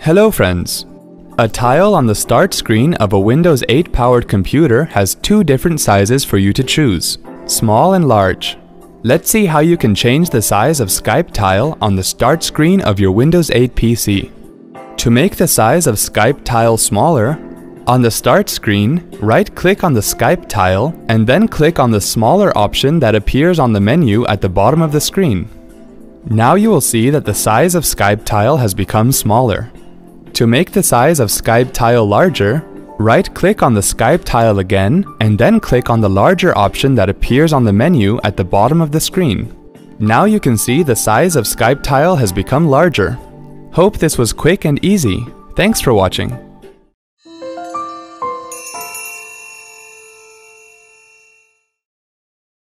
Hello friends! A tile on the start screen of a Windows 8 powered computer has two different sizes for you to choose, small and large. Let's see how you can change the size of Skype tile on the start screen of your Windows 8 PC. To make the size of Skype tile smaller, on the start screen, right-click on the Skype tile and then click on the smaller option that appears on the menu at the bottom of the screen. Now you will see that the size of Skype tile has become smaller. To make the size of Skype tile larger, right-click on the Skype tile again and then click on the larger option that appears on the menu at the bottom of the screen. Now you can see the size of Skype tile has become larger. Hope this was quick and easy. Thanks for watching.